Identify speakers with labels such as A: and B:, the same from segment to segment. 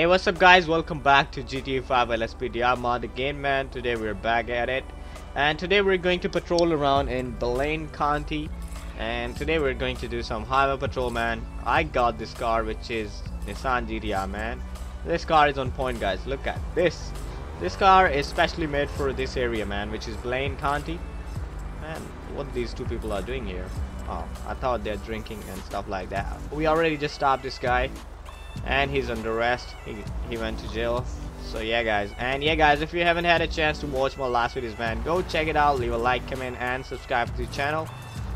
A: Hey what's up guys? Welcome back to GTA 5 LSPDFR mod again man. Today we're back at it. And today we're going to patrol around in Blaine County. And today we're going to do some highway patrol man. I got this car which is Nissan GTR man. This car is on point guys. Look at this. This car is specially made for this area man which is Blaine County. Man what these two people are doing here. Oh I thought they're drinking and stuff like that. We already just stopped this guy and he's under arrest. He, he went to jail. So yeah guys. And yeah guys if you haven't had a chance to watch my last videos man go check it out. Leave a like comment and subscribe to the channel.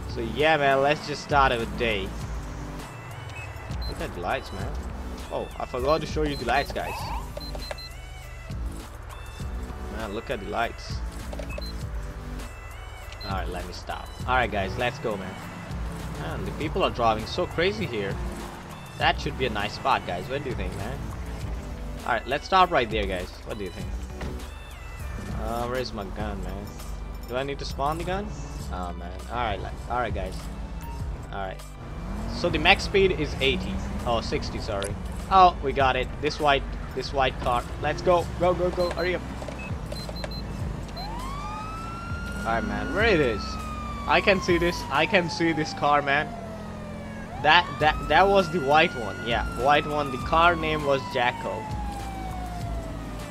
A: So yeah man let's just start our day. Look at the lights man. Oh I forgot to show you the lights guys. Man look at the lights. Alright let me stop. Alright guys let's go man. Man the people are driving so crazy here that should be a nice spot, guys. What do you think, man? Alright, let's stop right there, guys. What do you think? Uh, where's my gun, man? Do I need to spawn the gun? Oh, man. Alright, alright, guys. Alright. So the max speed is 80. Oh, 60, sorry. Oh, we got it. This white, this white car. Let's go. Go, go, go. Hurry up. Alright, man. Where it is? I can see this. I can see this car, man. That that that was the white one. Yeah, white one. The car name was Jackal.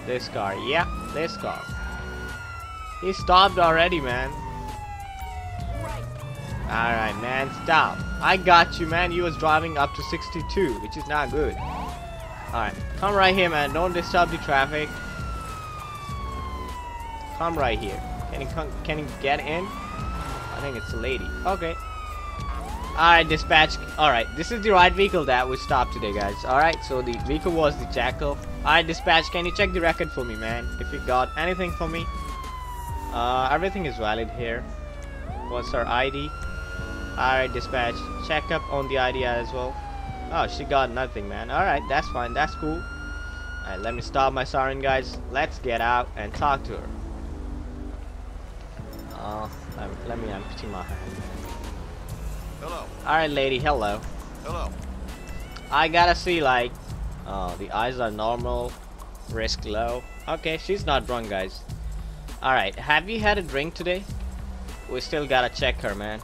A: This car. Yeah, this car. He stopped already, man. Alright, man, stop. I got you, man. You was driving up to 62, which is not good. Alright, come right here, man. Don't disturb the traffic. Come right here. Can you come, can you get in? I think it's a lady. Okay. Alright, dispatch. Alright, this is the right vehicle that we stopped today, guys. Alright, so the vehicle was the Jackal. Alright, dispatch, can you check the record for me, man? If you got anything for me. Uh, everything is valid here. What's our ID? Alright, dispatch. Check up on the ID as well. Oh, she got nothing, man. Alright, that's fine. That's cool. Alright, let me stop my siren, guys. Let's get out and talk to her. Uh, let, let me empty my hand.
B: Hello.
A: Alright, lady, hello.
B: Hello.
A: I gotta see, like, oh, the eyes are normal, risk low. Okay, she's not drunk, guys. Alright, have you had a drink today? We still gotta check her, man.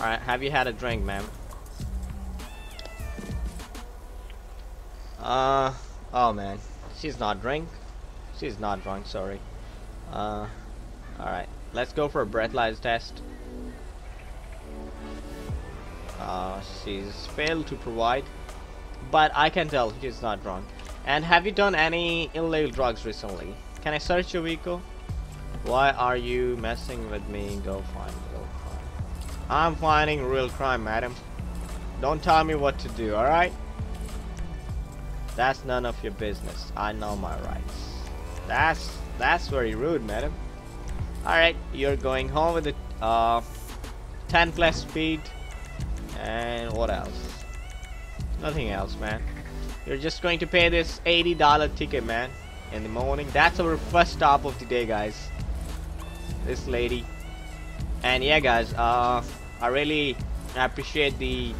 A: Alright, have you had a drink, ma'am? Uh, oh man, she's not drunk. She's not drunk, sorry. Uh, alright, let's go for a breathalyzer test. Uh, she's failed to provide but I can tell she's not drunk. And have you done any illegal drugs recently? Can I search your vehicle? Why are you messing with me? Go find I'm finding real crime madam. Don't tell me what to do alright? That's none of your business. I know my rights. That's that's very rude madam. Alright you're going home with a uh, 10 plus speed and what else? Nothing else, man. You're just going to pay this $80 ticket, man, in the morning. That's our first stop of the day, guys. This lady. And yeah, guys, uh, I really appreciate the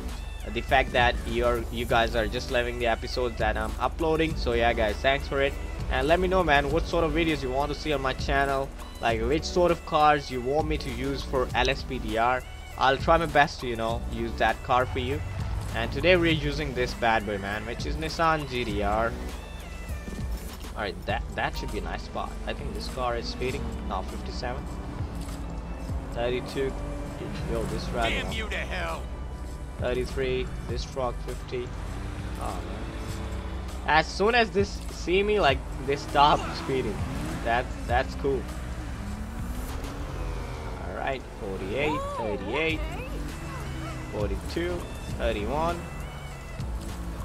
A: the fact that you're you guys are just loving the episodes that I'm uploading. So yeah, guys, thanks for it. And let me know, man, what sort of videos you want to see on my channel. Like which sort of cars you want me to use for LSPDFR I'll try my best to, you know, use that car for you. And today we're using this bad boy, man, which is Nissan GTR. Alright, that, that should be a nice spot. I think this car is speeding. Now 57. 32. Yo, this rat.
B: Damn you to hell.
A: 33. This truck, 50. Oh, man. As soon as this see me, like, they stop speeding. That, that's cool right 48 38 42 31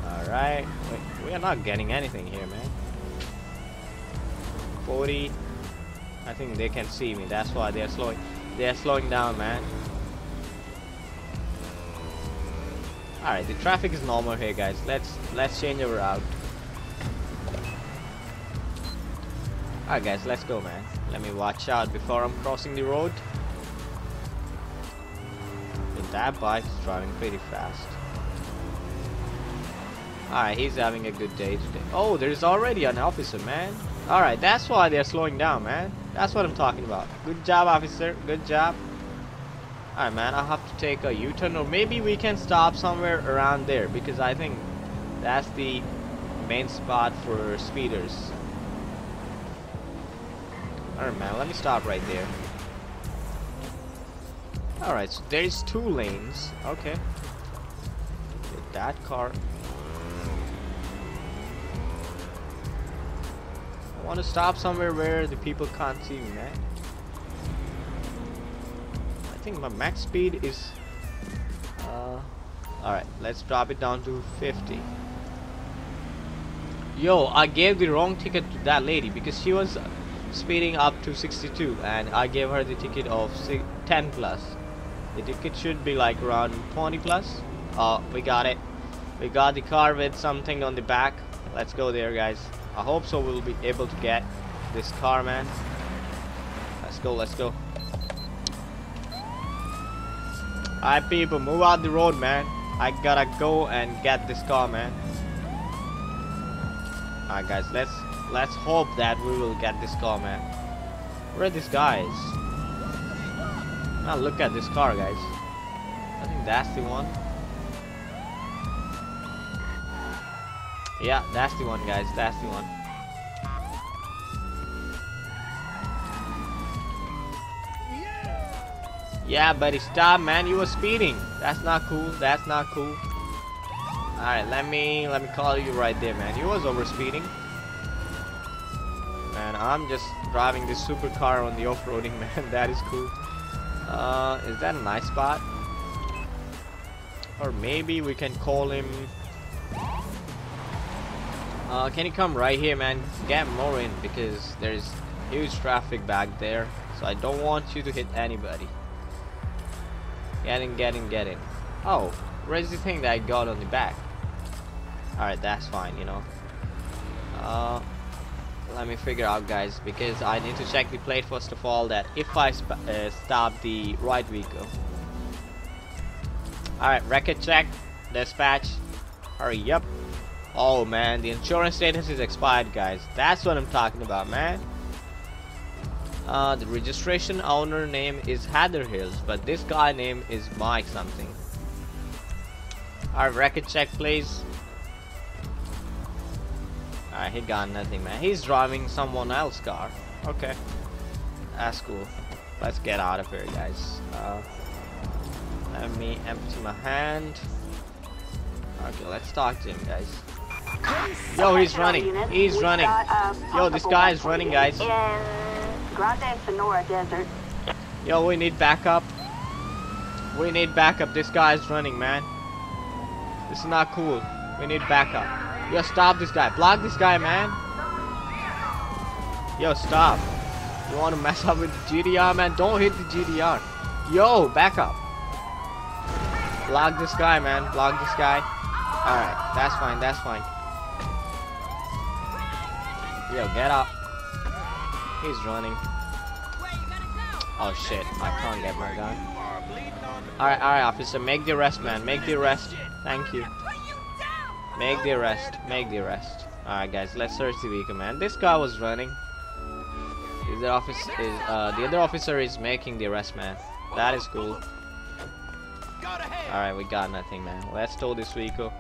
A: all right we are not getting anything here man 40 I think they can see me that's why they're slowing they're slowing down man Alright, the traffic is normal here guys. Let's let's change our route. Alright guys, let's go man. Let me watch out before I'm crossing the road. That bike is driving pretty fast. Alright, he's having a good day today. Oh, there's already an officer, man. Alright, that's why they're slowing down, man. That's what I'm talking about. Good job, officer. Good job. Alright, man. I'll have to take a U-turn or maybe we can stop somewhere around there because I think that's the main spot for speeders. Alright, man. Let me stop right there. Alright, so there's two lanes. Okay. Get that car. I want to stop somewhere where the people can't see me, man. I think my max speed is... Uh, Alright, let's drop it down to 50. Yo, I gave the wrong ticket to that lady because she was speeding up to 62 and I gave her the ticket of 10 plus. The ticket should be like around 20 plus. Oh, we got it. We got the car with something on the back. Let's go there, guys. I hope so we'll be able to get this car, man. Let's go, let's go. Alright, people, move out the road, man. I gotta go and get this car, man. Alright, guys, let's let's hope that we will get this car, man. Where are these guys? Now look at this car, guys. I think that's the one. Yeah, that's the one, guys. That's the one. Yeah, buddy, stop, man. You were speeding. That's not cool. That's not cool. All right, let me let me call you right there, man. You was over speeding. Man, I'm just driving this supercar on the off-roading, man. That is cool. Uh, is that a nice spot? Or maybe we can call him uh, can you come right here, man? Get more in because there's huge traffic back there. So I don't want you to hit anybody. Get in, get in, get in. Oh, where's the thing that I got on the back? Alright, that's fine, you know. Uh, let me figure out, guys, because I need to check the plate first of all that if I uh, stop the right vehicle. Alright, record check, dispatch, hurry up. Oh man, the insurance status is expired guys. That's what I'm talking about man. Uh, the registration owner name is Heather Hills, but this guy name is Mike something. Alright, record check please. Alright, he got nothing man. He's driving someone else's car. Okay. That's cool. Let's get out of here guys. Uh, let me empty my hand. Okay, let's talk to him guys. Yo, he's running. He's running. Yo, this guy is running, guys.
C: Grande Sonora Desert.
A: Yo, we need backup. We need backup. This guy is running, man. This is not cool. We need backup. Yo, stop this guy. Block this guy, man. Yo, stop. You want to mess up with the GTR, man? Don't hit the GTR. Yo, backup. Block this guy, man. Block this guy. Alright, that's fine, that's fine. Yo, get up. He's running. Oh shit, I can't get my gun. Alright, alright, officer, make the arrest, man. Make the arrest. Thank you. Make the arrest. Make the arrest. Alright, guys, let's search the vehicle, man. This guy was running. The other officer is, uh, the other officer is making the arrest, man. That is cool. Alright, we got nothing, man. Let's tow this vehicle.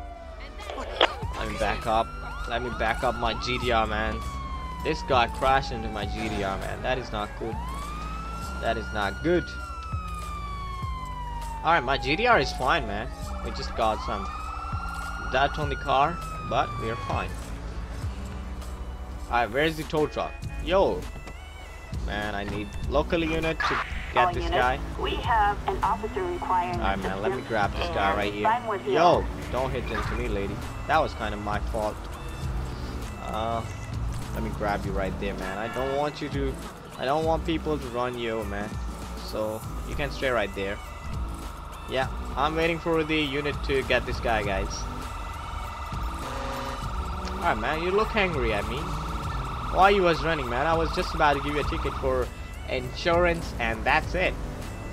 A: Let me back up. Let me back up my GTR man. This guy crashed into my GTR man. That is not good. That is not good. Alright, my GTR is fine, man. We just got some dust on the car, but we are fine. Alright, where's the tow truck? Yo! Man, I need local unit to get
C: All
A: this
C: units,
A: guy.
C: We have an officer requiring
A: Alright, man, let me grab this guy right here.
C: sign.
A: Yo, don't hit into me, lady. That was kind of my fault. Uh, let me grab you right there, man. I don't want you to. I don't want people to run you, man. So you can stay right there. Yeah, I'm waiting for the unit to get this guy, guys. Alright, man, you look angry at me. Why you was running, man? I was just about to give you a ticket for insurance, and that's it.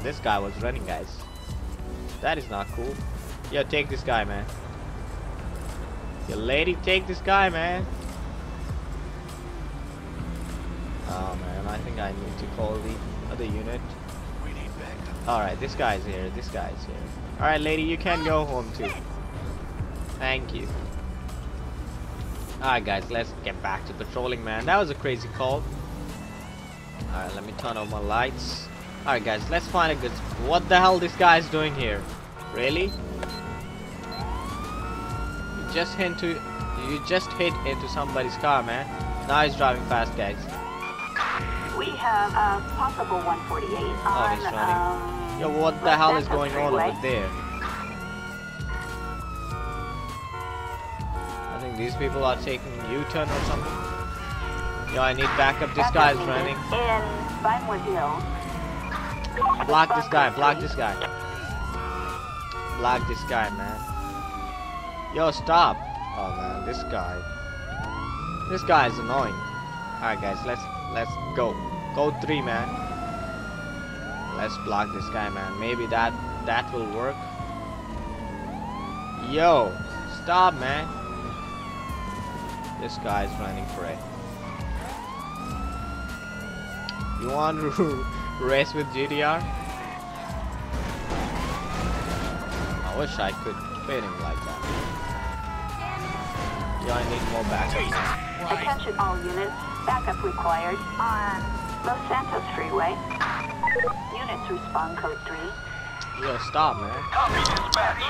A: This guy was running, guys. That is not cool. Yo, take this guy, man. You lady, take this guy, man. Oh man, I think I need to call the other unit.
B: We need backup.
A: Alright, this guy's here, this guy's here. Alright lady, you can go home too. Thank you. Alright guys, let's get back to patrolling man. That was a crazy call. Alright, let me turn on my lights. Alright guys, let's find a good... What the hell this guy's doing here? Really? You just hit into... You just hit into somebody's car, man. Now he's driving fast, guys.
C: We have a possible 148 on,
A: he's running.
C: um,
A: Yo, what the hell is going on over there? Think these people are taking U-turn or something. Yo, I need backup. This
C: Backup
A: guy's
C: needed
A: running.
C: In Vinewood Hills.
A: Block this guy. Block this guy. Block this guy, man. Yo, stop. Oh man, this guy. This guy is annoying. Alright guys, let's let's go. Go three man. Let's block this guy man. Maybe that that will work. Yo, stop man. This guy's running for it. You want to race with GTR? I wish I could fit him like that. Yeah, I need more backup.
C: Attention all units. Backup required on Los Santos Freeway. Units respond code 3.
A: Yo, stop, man.
B: Copy dispatch.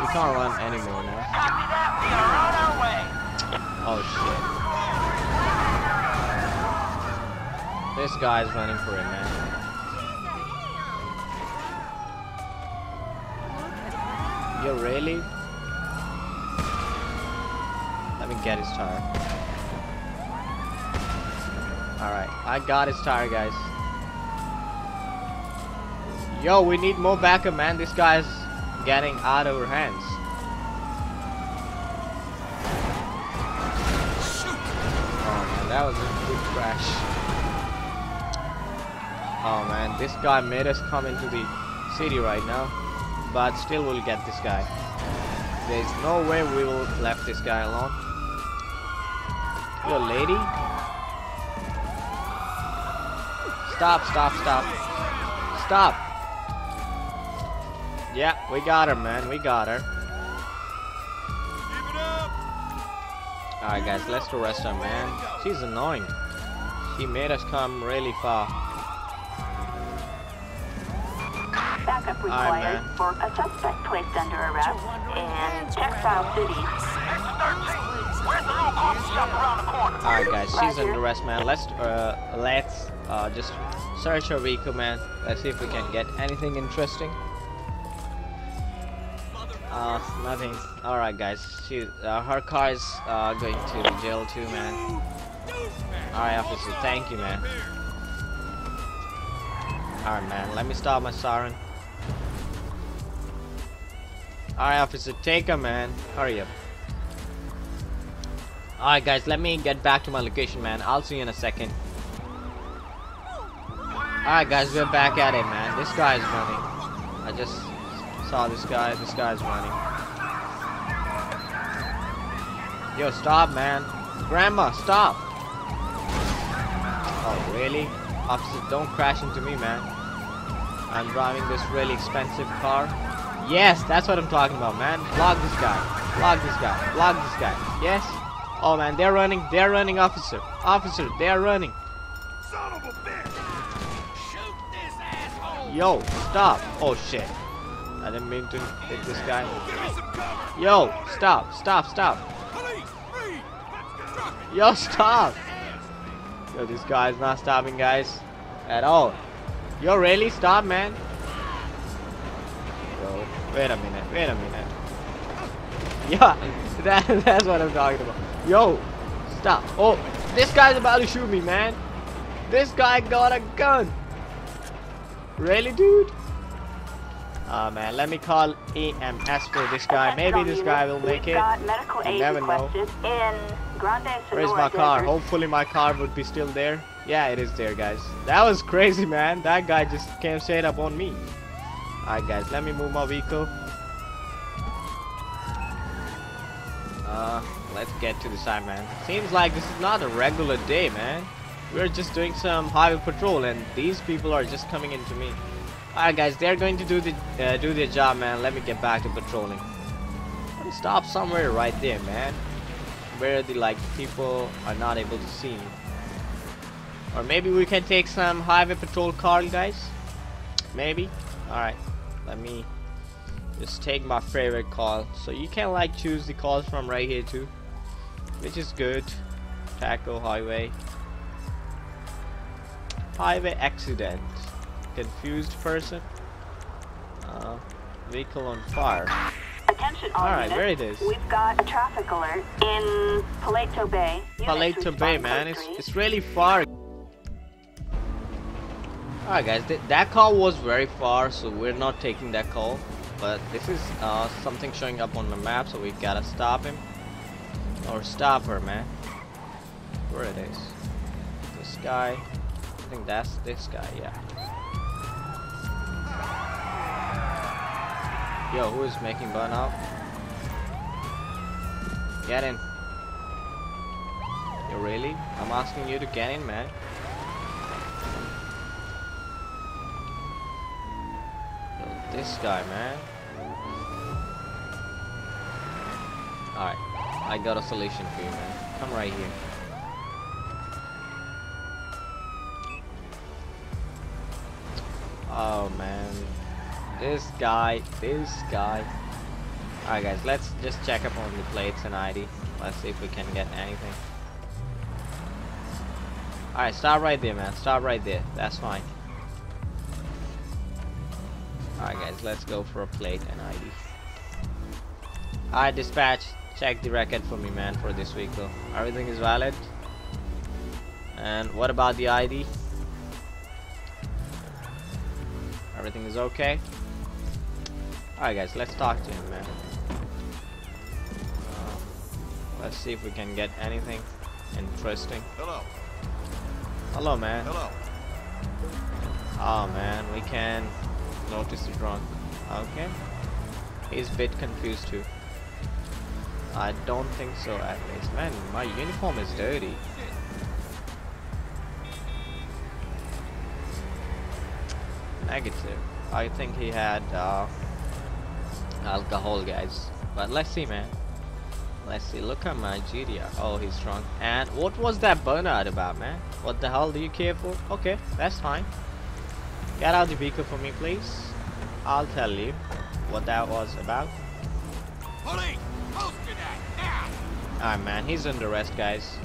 A: We can't run anymore now.
B: Copy that. We are on our way.
A: Oh shit. This guy's running for it, man. Yo, really? Let me get his tire. Alright, I got his tire, guys. Yo, we need more backup, man. This guy's getting out of our hands. Oh man, that was a good crash. Oh man, this guy made us come into the city right now, but still we'll get this guy. There's no way we will left this guy alone. Yo, lady. Stop, stop, stop. Stop. Yeah, we got her, man. We got her. Alright guys, let's arrest her man. She's annoying. She made us come really far.
C: Backup required
A: man.
C: for a suspect placed under arrest in Textile City.
B: X13. Where's the little coffee shop around the corner?
A: Alright guys, she's under arrest man. Let's uh let's uh just search her vehicle man. Let's see if we can get anything interesting. Uh nothing. Alright guys, she uh, her car is uh going to jail too man. Alright officer, thank you man. Alright man, let me stop my siren. Alright officer, take her man. Hurry up. Alright guys, let me get back to my location man. I'll see you in a second. Alright guys, we're back at it man. This guy's running. I just saw this guy. This guy's running. Yo, stop man. Grandma, stop. Oh, really? Officer, don't crash into me, man. I'm driving this really expensive car. Yes, that's what I'm talking about, man. Block this guy. Block this guy. Block this guy. Yes? Oh, man, they're running. They're running, officer. Officer, they're running.
B: Son of a bitch. Shoot this asshole.
A: Yo, stop. Oh, shit. I didn't mean to hit this guy.
B: Give me some cover.
A: Yo, stop. Stop, stop. Yo, stop. Yo, this guy's not stopping, guys. At all. Yo, really? Stop, man. Yo, wait a minute. Wait a minute. Yeah, that, that's what I'm talking about. Yo, stop. Oh, this guy's about to shoot me, man. This guy got a gun. Really, dude? Ah, man, let me call EMS for this guy. Maybe this guy will make it. You
C: aid
A: never know.
C: requested in Grande
A: Where's my car? Hopefully my car would be still there. Yeah, it is there, guys. That was crazy, man. That guy just came straight up on me. Alright, guys, let me move my vehicle. Uh, let's get to the side, man. Seems like this is not a regular day, man. We're just doing some highway patrol, and these people are just coming into me. Alright, guys, they're going to do the uh, do their job, man. Let me get back to patrolling. Stop somewhere right there, man, where the like people are not able to see me. Or maybe we can take some highway patrol car, guys. Maybe. Alright, let me just take my favorite call. So you can like choose the calls from right here too, which is good. Taco highway. Highway accident. Confused person. Uh, vehicle on fire.
C: Attention all
A: Alright,
C: units.
A: there it is.
C: We've got a traffic alert in Paleto Bay.
A: Paleto Bay, man. It's, it's really far. Alright, guys. Th that call was very far, so we're not taking that call. But this is uh, something showing up on the map, so we gotta stop him. Or stop her, man. Where it is. This guy. I think that's this guy, yeah. Yo, who is making burn up? Get in. You really? I'm asking you to get in, man. Yo, this guy, man. Alright, I got a solution for you, man. Come right here. Oh, man. This guy, this guy. Alright, guys, let's just check up on the plates and ID. Let's see if we can get anything. Alright, stop right there, man. Stop right there. That's fine. Alright, guys, let's go for a plate and ID. Alright, dispatch. Check the record for me, man, for this vehicle. Everything is valid. And what about the ID? Everything is okay. Alright, guys, let's talk to him, man. Uh, let's see if we can get anything interesting.
B: Hello.
A: Hello, man.
B: Hello.
A: Oh man, we can notice the drunk. Okay. He's a bit confused too. I don't think so at least. Man, my uniform is dirty. Negative. I think he had uh, alcohol, guys. But let's see, man. Let's see. Look at my GTR. Oh, he's drunk. And what was that burnout about, man? What the hell do you care for? Okay, that's fine. Get out the vehicle for me, please. I'll tell you what that was about.
B: Police! Post to now!
A: Alright, man. He's under arrest, guys.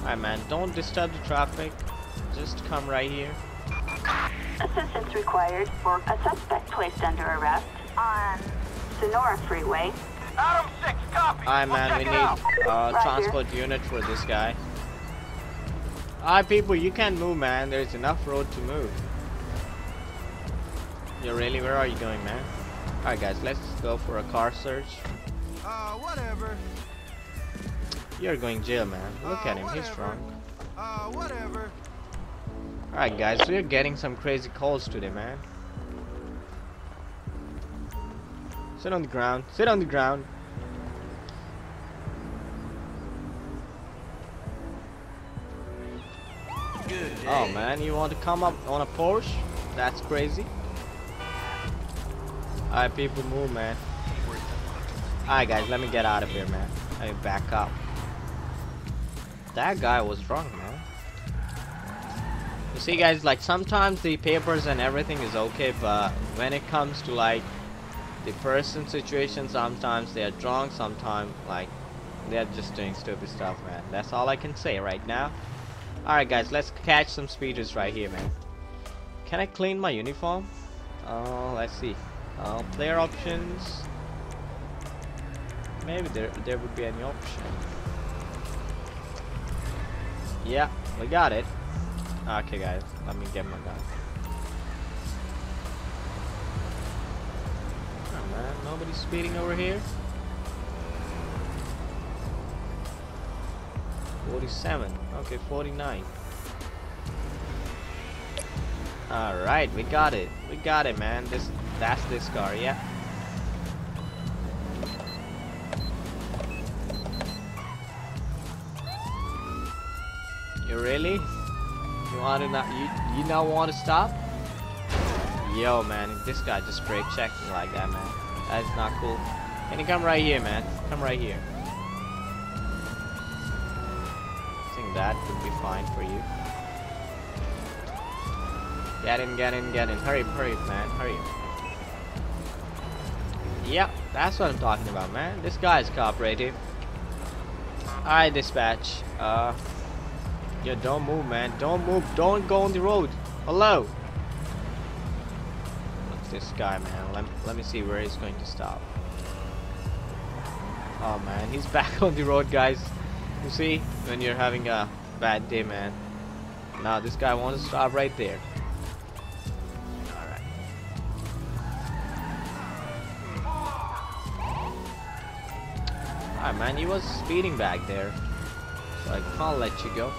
A: Alright, man. Don't disturb the traffic. Just come right here.
C: Assistance required for a suspect placed under arrest on Sonora Freeway.
B: Adam 6, copy.
A: Alright,
B: We'll
A: man. We need
B: out.
A: uh,
C: Roger.
A: transport unit for this guy. Alright, people. You can move, man. There's enough road to move. You really? Where are you going, man? Alright, guys. Let's go for a car search.
B: Uh, whatever.
A: You're going jail, man. Look
B: Uh,
A: at him. He's
B: whatever.
A: drunk.
B: Uh, whatever.
A: Alright guys, we're getting some crazy calls today, man. Sit on the ground. Sit on the ground. Oh man, you want to come up on a Porsche? That's crazy. Alright people move man. Alright guys, let me get out of here man. Let me back up. That guy was drunk see guys, like sometimes the papers and everything is okay, but when it comes to like the person situation, sometimes they are drunk, sometimes like they're just doing stupid stuff man. That's all I can say right now. Alright guys, let's catch some speeders right here, man. Can I clean my uniform? Uh, let's see. Uh, player options. Maybe there there would be any option. Yeah, we got it. Ah, okay, guys, let me get my gun. Oh, man, nobody's speeding over here. 47. Okay, 49. Alright, we got it. We got it, man. This That's this car, yeah? You really? You want to not? You you now want to stop? Yo, man, this guy just brake checked me like that, man. That is not cool. Can you come right here, man? Come right here. I think that would be fine for you. Get in, get in, get in. Hurry, hurry, man. Hurry. Yep, that's what I'm talking about, man. This guy is cooperative. Alright, dispatch. Uh, yeah, don't move, man. Don't move. Don't go on the road. Hello. What's this guy, man? Let, let me see where he's going to stop. Oh, man. He's back on the road, guys. You see? When you're having a bad day, man. Now, this guy wants to stop right there. Alright. Alright, man. He was speeding back there. So I can't let you go.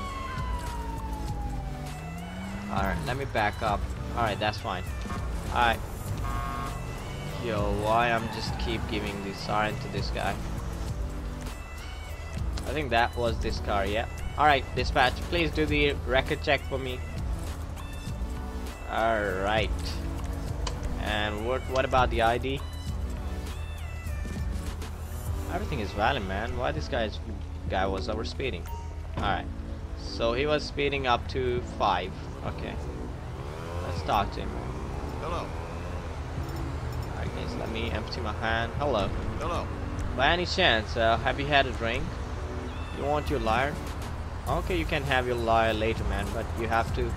A: Alright, let me back up. Alright, that's fine. Alright. Yo, why I'm just keep giving the siren to this guy? I think that was this car, yeah. Alright, dispatch, please do the record check for me. Alright. And what what about the ID? Everything is valid, man. Why this guy's guy was over speeding? Alright. So he was speeding up to five. Okay. Let's talk to him.
B: Hello.
A: Alright guys, let me empty my hand. Hello.
B: Hello.
A: By any chance, uh, have you had a drink? You want your liar? Okay, you can have your liar later, man, but you have to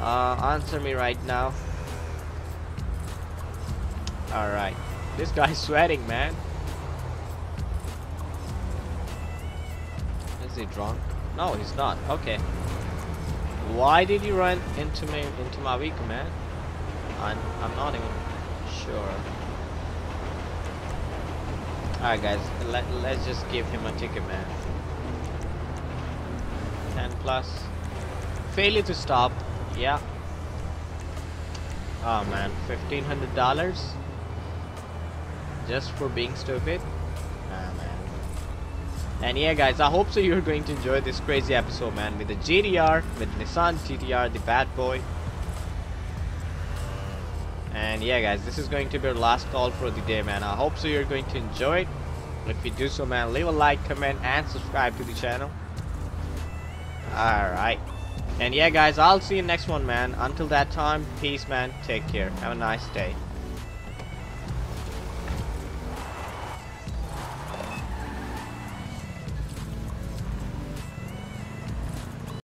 A: uh, answer me right now. Alright. This guy's sweating, man. Is he drunk? No, he's not. Okay. Why did you run into me into my vehicle, man? I'm I'm not even sure. Alright guys, let, let's just give him a ticket man. 10 plus. Failure to stop, yeah. Oh man, $1,500? Just for being stupid? Man. And yeah guys, I hope so you're going to enjoy this crazy episode man with the GTR, with Nissan GTR, the bad boy. And yeah guys, this is going to be our last call for the day man. I hope so you're going to enjoy it. If you do so man, leave a like, comment and subscribe to the channel. Alright. And yeah guys, I'll see you next one man. Until that time, peace man. Take care. Have a nice day.